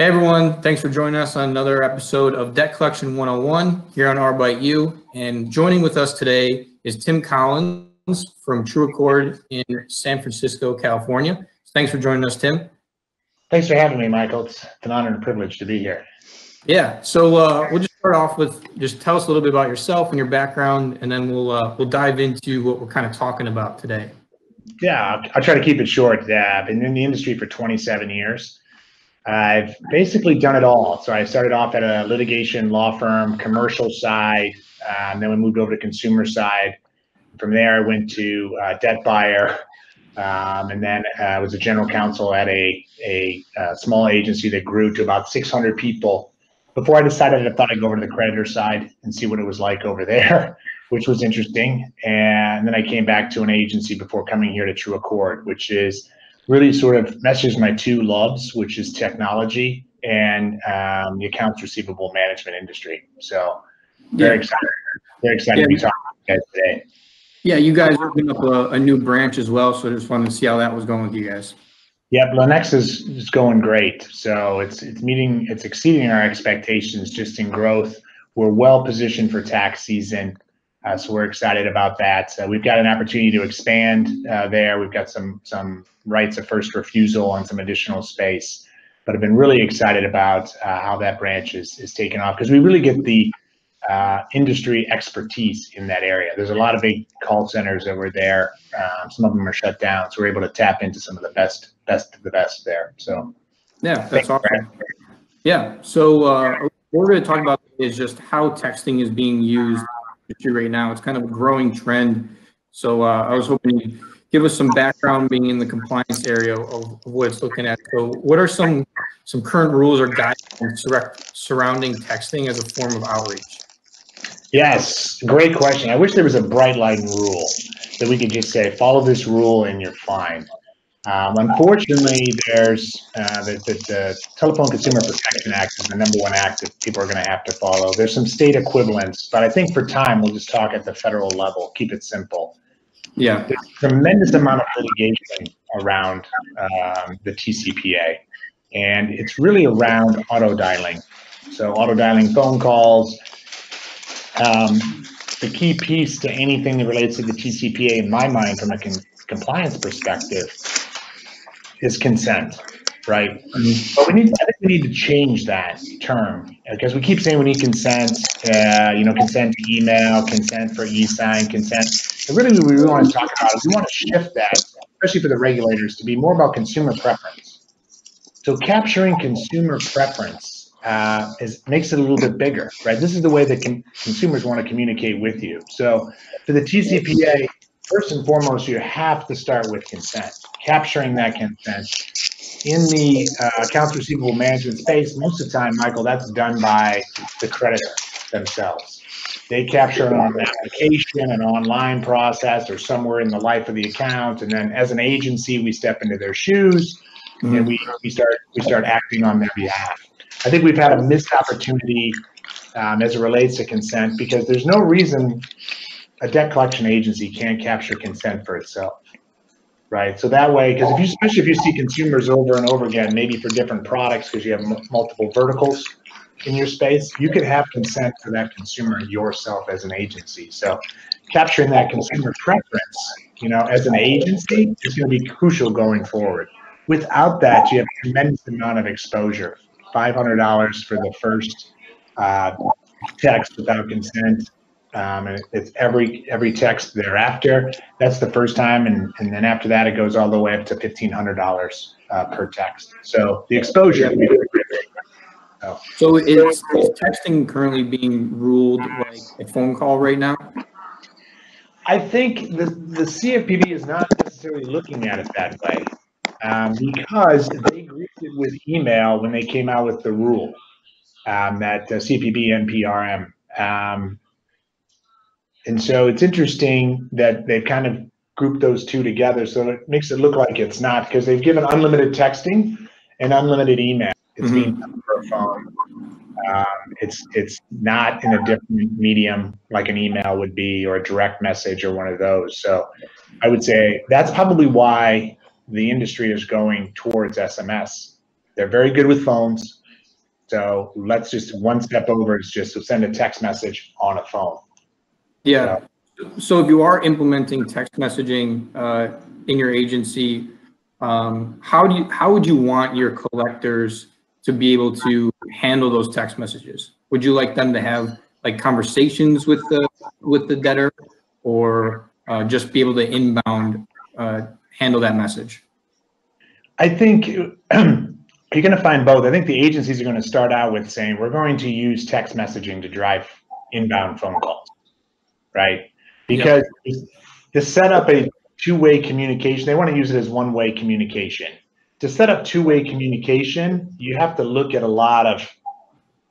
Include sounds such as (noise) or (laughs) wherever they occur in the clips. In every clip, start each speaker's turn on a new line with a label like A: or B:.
A: Hey everyone, thanks for joining us on another episode of Debt Collection 101 here on R And joining with us today is Tim Collins from TrueAccord in San Francisco, California. Thanks for joining us, Tim.
B: Thanks for having me, Michael. It's an honor and a privilege to be here.
A: Yeah, so uh, we'll just start off with just tell us a little bit about yourself and your background, and then we'll uh, we'll dive into what we're kind of talking about today.
B: Yeah, I'll, I'll try to keep it short. Yeah, I've been in the industry for 27 years. I've basically done it all. So I started off at a litigation law firm, commercial side, um, then we moved over to consumer side. From there, I went to uh, debt buyer, um, and then I uh, was a general counsel at a, a, a, uh, small agency that grew to about 600 people. Before I decided, I thought I'd go over to the creditor side and see what it was like over there, (laughs) which was interesting. And then I came back to an agency before coming here to TrueAccord, which is really sort of meshes my two loves, which is technology and um, the accounts receivable management industry. So very yeah. excited, very excited yeah. to be talking to you guys today.
A: Yeah, you guys opened up a, a, new branch as well, so I just wanted to see how that was going with you guys.
B: Yeah, Lenexa is, is going great. So it's it's meeting, it's exceeding our expectations just in growth. We're well positioned for tax season. Uh, so we're excited about that. Uh, we've got an opportunity to expand uh, there. We've got some some rights of first refusal on some additional space, but I've been really excited about uh, how that branch is is taken off because we really get the uh, industry expertise in that area. There's a lot of big call centers over there. Um, some of them are shut down, so we're able to tap into some of the best best of the best there. So
A: yeah, that's awesome. Yeah. So uh, what we're going to talk about is just how texting is being used right now. It's kind of a growing trend. So uh, I was hoping you'd give us some background being in the compliance area of, what it's looking at. So what are some some current rules or guidelines surrounding texting as a form of outreach?
B: Yes, great question. I wish there was a bright line rule that we could just say, follow this rule and you're fine. Um, unfortunately, there's uh, the, the, the, Telephone Consumer Protection Act is the number one act that people are going to have to follow. There's some state equivalents, but I think for time, we'll just talk at the federal level, keep it simple.
A: Yeah.
B: There's a tremendous amount of litigation around um, the TCPA, and it's really around auto dialing. So, auto dialing phone calls. Um, the key piece to anything that relates to the TCPA, in my mind, from a con- compliance perspective, is consent, right? Mm-hmm. But we need, I think we need to change that term because we keep saying we need consent, uh, you know, consent to email, consent for e-sign, consent. And really, what we really want to talk about is we want to shift that, especially for the regulators, to be more about consumer preference. So capturing consumer preference uh, is makes it a little bit bigger, right? This is the way that con- consumers want to communicate with you. So for the TCPA, first and foremost, you have to start with consent, capturing that consent. In the uh, accounts receivable management space, most of the time, Michael, that's done by the creditor themselves. They capture it on an application, an online process, or somewhere in the life of the account. And then as an agency, we step into their shoes mm-hmm. and we, we start we start acting on their behalf. I think we've had a missed opportunity um, as it relates to consent because there's no reason a debt collection agency can't capture consent for itself. Right. So that way, because if you, especially if you see consumers over and over again, maybe for different products, because you have m- multiple verticals in your space, you could have consent for that consumer yourself as an agency. So capturing that consumer preference, you know, as an agency is going to be crucial going forward. Without that, you have a tremendous amount of exposure. $500 for the first uh, text without consent, um, and it's every every text thereafter. That's the first time, and, and then after that, it goes all the way up to fifteen hundred dollars uh, per text. So the exposure.
A: So, so is, is texting currently being ruled like a phone call right now?
B: I think the the CFPB is not necessarily looking at it that way um, because they grouped it with email when they came out with the rule um, that uh, CFPB NPRM. Um, and so it's interesting that they've kind of grouped those two together. So it makes it look like it's not because they've given unlimited texting and unlimited email. It's mm-hmm. being done per phone. Um, it's it's not in a different medium like an email would be or a direct message or one of those. So I would say that's probably why the industry is going towards SMS. They're very good with phones. So let's just one step over is just to send a text message on a phone.
A: Yeah. So if you are implementing text messaging uh, in your agency, um, how do you how would you want your collectors to be able to handle those text messages? Would you like them to have like conversations with the with the debtor, or uh, just be able to inbound uh, handle that message?
B: I think (clears throat) you're going to find both. I think the agencies are going to start out with saying we're going to use text messaging to drive inbound phone calls, right? Because yep. to set up a two-way communication, they want to use it as one-way communication. To set up two-way communication, you have to look at a lot of,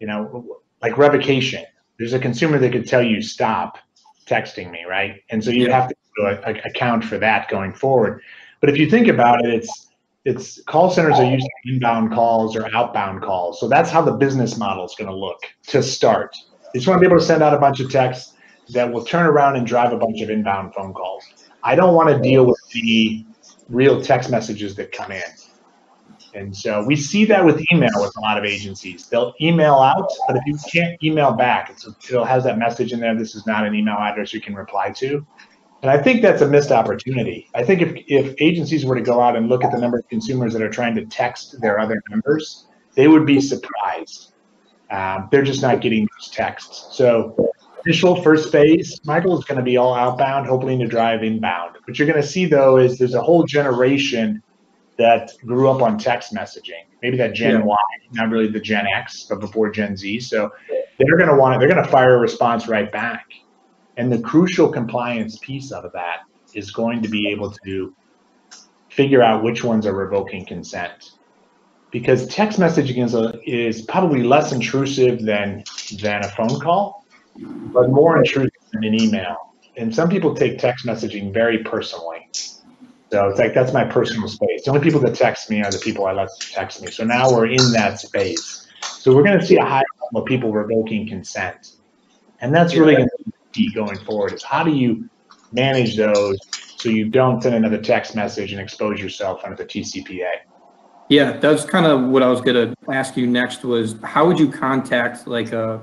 B: you know, like revocation. There's a consumer that could tell you stop texting me, right? And so you have to account for that going forward. But if you think about it, it's it's call centers are using inbound calls or outbound calls. So that's how the business model is going to look to start. They just want to be able to send out a bunch of texts that will turn around and drive a bunch of inbound phone calls. I don't want to deal with the real text messages that come in. And so we see that with email with a lot of agencies. They'll email out, but if you can't email back, it'll has that message in there. This is not an email address you can reply to. And I think that's a missed opportunity. I think if, if agencies were to go out and look at the number of consumers that are trying to text their other members, they would be surprised. Um, they're just not getting those texts. So initial first phase, Michael is going to be all outbound, hoping to drive inbound. What you're going to see though is there's a whole generation that grew up on text messaging. Maybe that Gen yeah. Y, not really the Gen X, but before Gen Z. So they're going to want it. They're going to fire a response right back. And the crucial compliance piece of that is going to be able to figure out which ones are revoking consent. Because text messaging is, a, is probably less intrusive than, than a phone call, but more intrusive than an email. And some people take text messaging very personally. So it's like that's my personal space. The only people that text me are the people I let text me. So now we're in that space. So we're going to see a high level of people revoking consent, and that's really going to key going forward is how do you manage those so you don't send another text message and expose yourself under the TCPA?
A: Yeah, that's kind of what I was going to ask you next was how would you contact like a,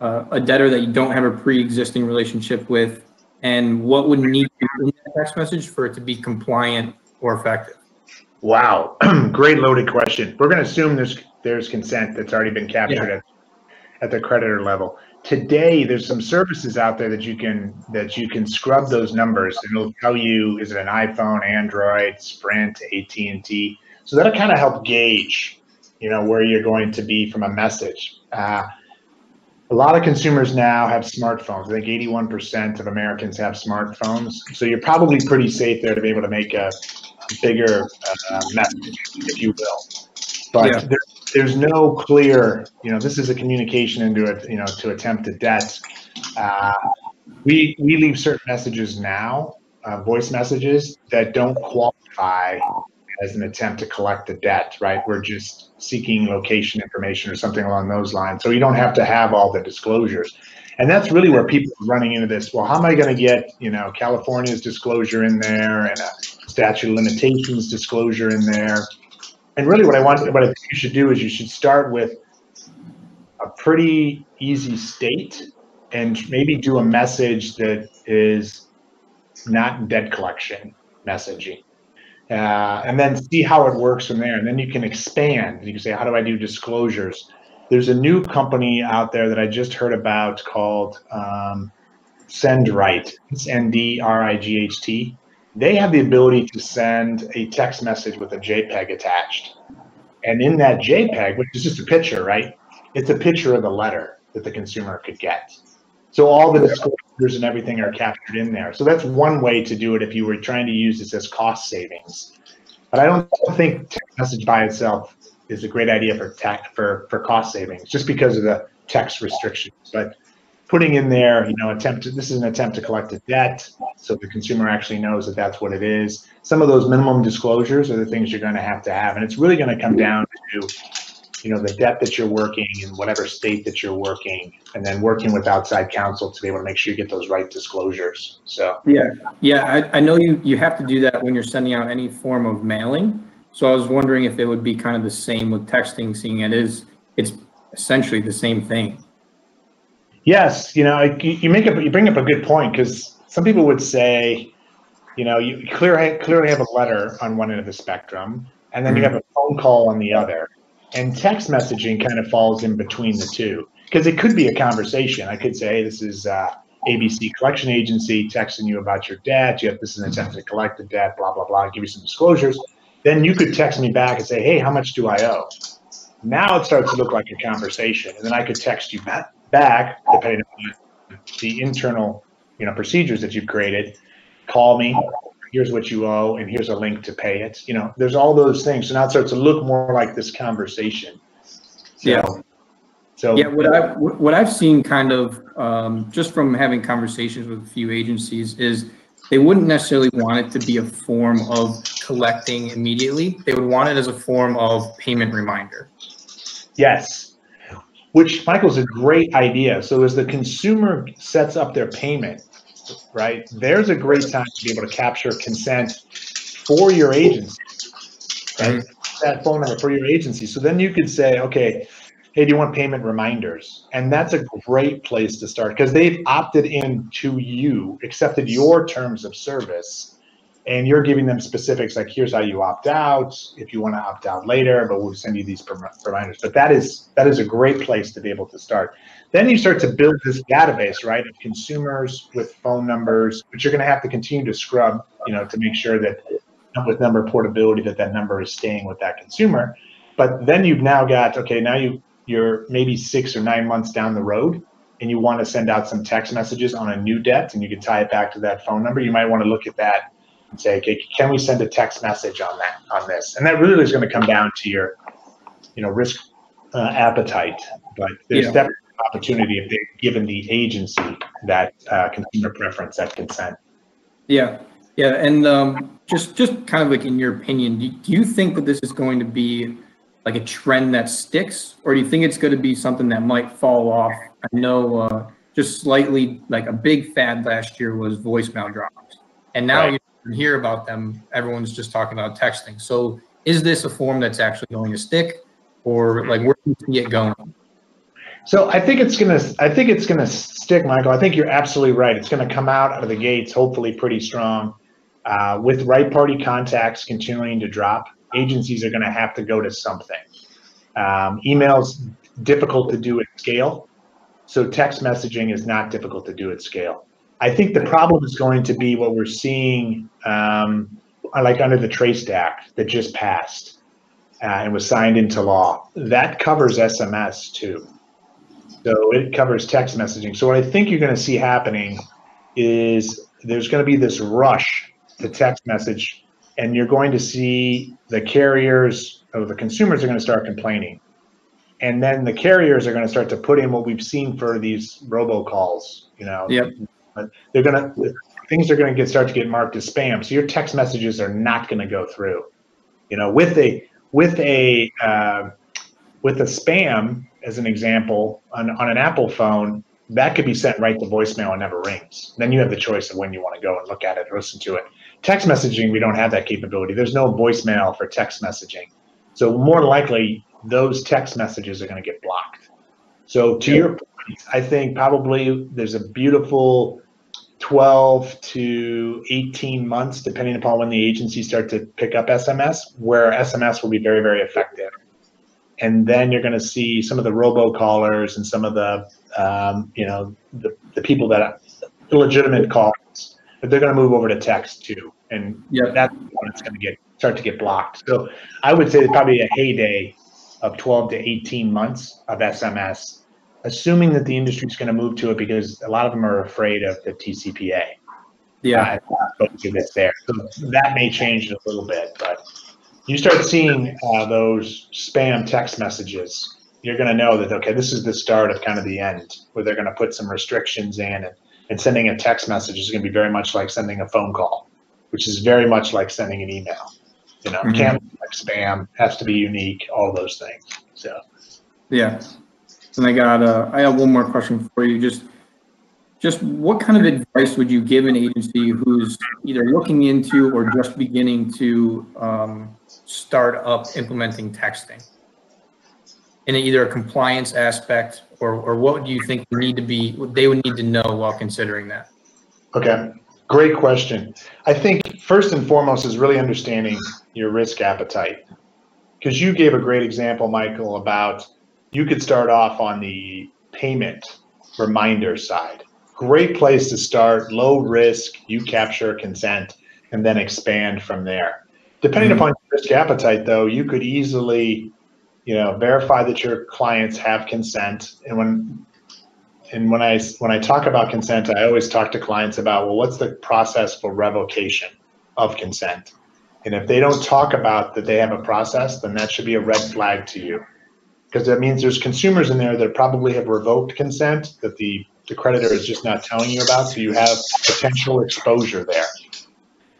A: a debtor that you don't have a pre-existing relationship with and what would need to be in that text message for it to be compliant or effective?
B: Wow, (clears throat) great loaded question. We're going to assume there's there's consent that's already been captured yeah. at, at the creditor level today there's some services out there that you can that you can scrub those numbers and it'll tell you is it an iphone android sprint at&t so that'll kind of help gauge you know where you're going to be from a message uh, a lot of consumers now have smartphones i think 81% of americans have smartphones so you're probably pretty safe there to be able to make a bigger uh, message if you will but yeah. there, there's no clear, you know, this is a communication into it, you know, to attempt a debt. Uh, we we leave certain messages now, uh, voice messages that don't qualify as an attempt to collect a debt, right? We're just seeking location information or something along those lines. So you don't have to have all the disclosures. And that's really where people are running into this. Well, how am I going to get, you know, California's disclosure in there and a statute of limitations disclosure in there? and really what I want, what I think you should do is you should start with a pretty easy state and maybe do a message that is not debt collection messaging. Uh, and then see how it works from there. And then you can expand. You can say, how do I do disclosures? There's a new company out there that I just heard about called um, SendRight. It's N D R I G H T they have the ability to send a text message with a JPEG attached. And in that JPEG, which is just a picture, right? It's a picture of the letter that the consumer could get. So all the disclosures and everything are captured in there. So that's one way to do it if you were trying to use this as cost savings. But I don't think text message by itself is a great idea for tech for, for cost savings, just because of the text restrictions. But putting in there, you know, attempt to, this is an attempt to collect a debt, so the consumer actually knows that that's what it is. Some of those minimum disclosures are the things you're going to have to have, and it's really going to come down to, you know, the debt that you're working in whatever state that you're working, and then working with outside counsel to be able to make sure you get those right disclosures. So
A: yeah, yeah, I, I know you you have to do that when you're sending out any form of mailing. So I was wondering if it would be kind of the same with texting, seeing it is it's essentially the same thing.
B: Yes, you know, you you make up, you bring up a good point because some people would say, you know, you clearly clearly have a letter on one end of the spectrum, and then you mm-hmm. have a phone call on the other, and text messaging kind of falls in between the two because it could be a conversation. I could say, hey, this is uh, ABC collection agency texting you about your debt. You have this is an attempt to collect the debt, blah blah blah. Give you some disclosures. Then you could text me back and say, hey, how much do I owe? Now it starts to look like a conversation, and then I could text you back back, depending on the internal, you know, procedures that you've created. Call me. Here's what you owe, and here's a link to pay it. You know, there's all those things. So now it starts to look more like this conversation. So,
A: Yeah.
B: So
A: Yeah, what I what I've seen kind of um, just from having conversations with a few agencies is they wouldn't necessarily want it to be a form of collecting immediately. They would want it as a form of payment reminder.
B: Yes, which Michael's a great idea. So as the consumer sets up their payment, right, there's a great time to be able to capture consent for your agency, right? That phone number for your agency. So then you could say, okay, hey, do you want payment reminders? And that's a great place to start because they've opted in to you, accepted your terms of service and you're giving them specifics like here's how you opt out if you want to opt out later but we'll send you these reminders. But that is that is a great place to be able to start. Then you start to build this database right of consumers with phone numbers but you're going to have to continue to scrub you know to make sure that with number portability that that number is staying with that consumer. But then you've now got okay now you you're maybe six or nine months down the road and you want to send out some text messages on a new debt and you can tie it back to that phone number. You might want to look at that and say, okay, can we send a text message on that on this? And that really is going to come down to your, you know, risk uh, appetite. But there's
A: Yeah.
B: definitely an opportunity if they've given the agency that uh, consumer preference, that consent.
A: Yeah, yeah, and um, just just kind of like in your opinion, do, do you think that this is going to be like a trend that sticks, or do you think it's going to be something that might fall off? I know uh, just slightly like a big fad last year was voicemail drops, and now
B: Right.
A: you hear about them. Everyone's just talking about texting. So is this a form that's actually going to stick, or like where do you see it going?
B: So I think it's gonna. I think it's gonna stick, Michael. I think you're absolutely right. It's gonna come out out of the gates, hopefully pretty strong, uh, with right party contacts continuing to drop. Agencies are gonna have to go to something. Um, emails difficult to do at scale, so text messaging is not difficult to do at scale. I think the problem is going to be what we're seeing, um, like under the TRACED Act that just passed uh, and was signed into law. That covers SMS too. So it covers text messaging. So what I think you're going to see happening is there's going to be this rush to text message, and you're going to see the carriers or the consumers are going to start complaining. And then the carriers are going to start to put in what we've seen for these robocalls, you know.
A: Yep.
B: But they're going to things are going to get start to get marked as spam. So your text messages are not going to go through. You know, with a with a uh, with a spam as an example on, on an Apple phone, that could be sent right to voicemail and never rings. Then you have the choice of when you want to go and look at it or listen to it. Text messaging, we don't have that capability. There's no voicemail for text messaging. So more likely those text messages are going to get blocked. So to your point, I think probably there's a beautiful 12 to 18 months, depending upon when the agencies start to pick up SMS, where SMS will be very, very effective. And then you're going to see some of the robocallers and some of the, um, you know, the, the people that legitimate calls, but they're going to move over to text too. And
A: Yep.
B: that's when it's going to get start to get blocked. So I would say probably a heyday of 12 to 18 months of SMS, assuming that the industry is going to move to it because a lot of them are afraid of the TCPA.
A: Yeah,
B: Uh, this there. So that may change a little bit, but you start seeing uh, those spam text messages, you're going to know that, okay, this is the start of kind of the end where they're going to put some restrictions in and, and sending a text message is going to be very much like sending a phone call, which is very much like sending an email. You know,
A: Mhm.
B: can't like spam, has to be unique, all those things. So.
A: Yeah. And I got, uh, I have one more question for you. Just, just what kind of advice would you give an agency who's either looking into or just beginning to um, start up implementing texting? in either a compliance aspect or, or what do you think need to be, they would need to know while considering that?
B: Okay, great question. I think first and foremost is really understanding your risk appetite. Because you gave a great example, Michael, about you could start off on the payment reminder side. Great place to start, low risk, you capture consent, and then expand from there. Depending
A: Mhm.
B: upon your risk appetite, though, you could easily, you know, verify that your clients have consent. And when and when I when I talk about consent, I always talk to clients about well, what's the process for revocation of consent? And if they don't talk about that they have a process, then that should be a red flag to you, because that means there's consumers in there that probably have revoked consent that the the creditor is just not telling you about, so you have potential exposure there.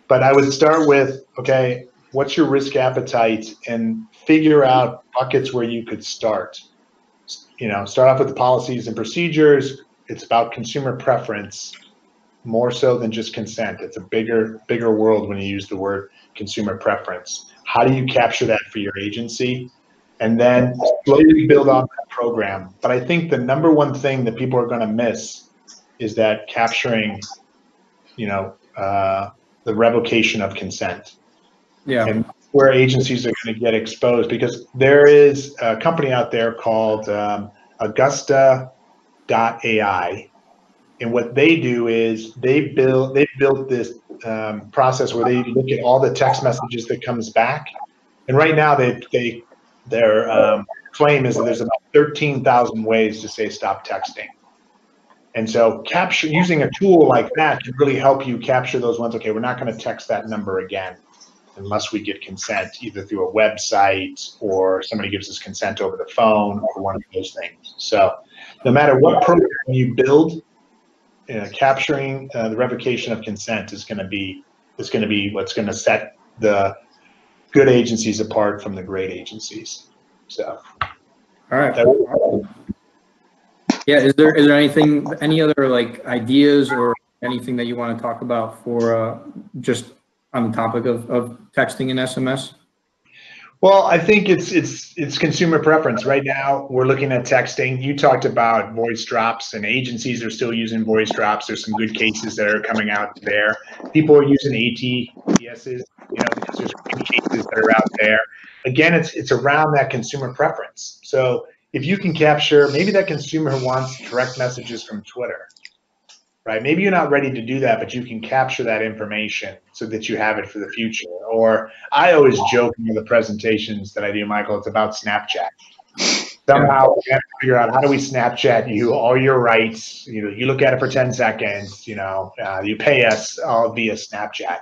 B: But I would start with okay, what's your risk appetite, and figure out buckets where you could start you know, start off with the policies and procedures. It's about consumer preference more so than just consent. It's a bigger, bigger world when you use the word consumer preference. How do you capture that for your agency? And then slowly build on that program. But I think the number one thing that people are going to miss is that capturing, you know, uh, the revocation of consent.
A: Yeah,
B: and where agencies are going to get exposed because there is a company out there called um, Augusta.ai, and what they do is they build they built this um, process where they look at all the text messages that comes back, and right now they they their um, claim is that there's about thirteen thousand ways to say stop texting. And so capture using a tool like that can really help you capture those ones. Okay, we're not going to text that number again unless we get consent, either through a website or somebody gives us consent over the phone or one of those things. So no matter what program you build, uh, capturing uh, the revocation of consent is going to be is going to be what's going to set the good agencies apart from the great agencies. So
A: all right. Yeah, is there, is there anything, any other like ideas or anything that you want to talk about for, uh, just on the topic of, of texting and SMS?
B: Well, I think it's it's it's consumer preference. Right now, we're looking at texting. You talked about voice drops, and agencies are still using voice drops. There's some good cases that are coming out there. People are using ATSs, you know, because there's good cases that are out there. Again, it's it's around that consumer preference. So if you can capture, maybe that consumer wants direct messages from Twitter, right? Maybe you're not ready to do that, but you can capture that information so that you have it for the future. Or I always joke in the presentations that I do, Michael, it's about Snapchat. Somehow we have to figure out how do we Snapchat you all your rights. You know, you look at it for 10 seconds, you know, uh, you pay us all via Snapchat.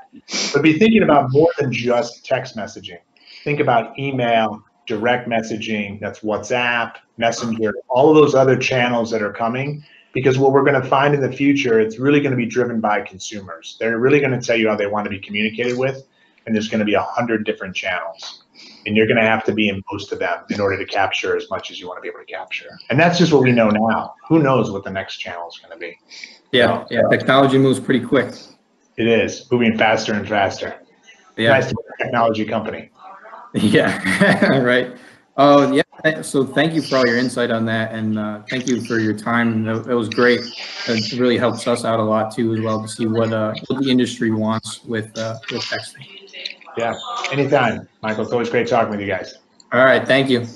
B: But be thinking about more than just text messaging. Think about email, direct messaging, that's WhatsApp, Messenger, all of those other channels that are coming because what we're going to find in the future it's really going to be driven by consumers they're really going to tell you how they want to be communicated with and there's going to be a hundred different channels and you're going to have to be in most of them in order to capture as much as you want to be able to capture and that's just what we know now who knows what the next channel is going to be
A: Yeah, yeah, technology moves pretty quick.
B: it is moving faster and faster
A: Yeah.
B: nice to be a technology company (laughs)
A: Yeah, (laughs) right. Oh, yeah. So thank you for all your insight on that, and uh, thank you for your time. That was great. It really helps us out a lot too, as well, to see what uh, what the industry wants with uh, with texting.
B: yeah anytime michael it's always great talking with you guys
A: All right, thank you.